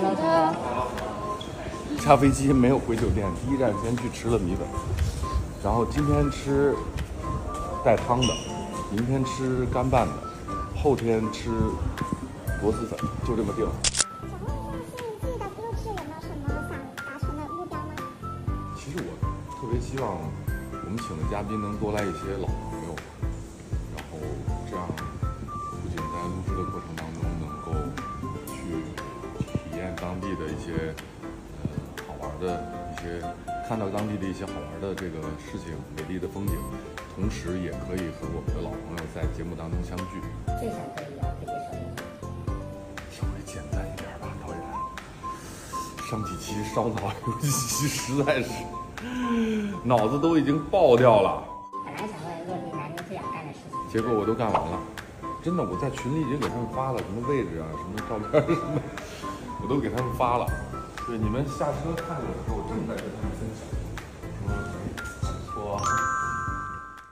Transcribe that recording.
Hello，哥。下飞机没有回酒店，第一站先去吃了米粉，然后今天吃带汤的，明天吃干拌的，后天吃螺蛳粉，就这么定了。想问一下，新一季的录制有没有什么想达成的目标吗？其实我特别希望我们请的嘉宾能多来一些老当地的一些呃好玩的一些，看到当地的一些好玩的这个事情、美丽的风景，同时也可以和我们的老朋友在节目当中相聚。最想做一个可以说一下。稍微简单一点吧，导演。上几期烧脑有 几期实在是脑子都已经爆掉了。本来想问落地南京最想干的事情，结果我都干完了，真的，我在群里已经给他们发了，什么位置啊，什么照片什么，我都给他们发了。对，你们下车看我的时候，我正在跟他们分享。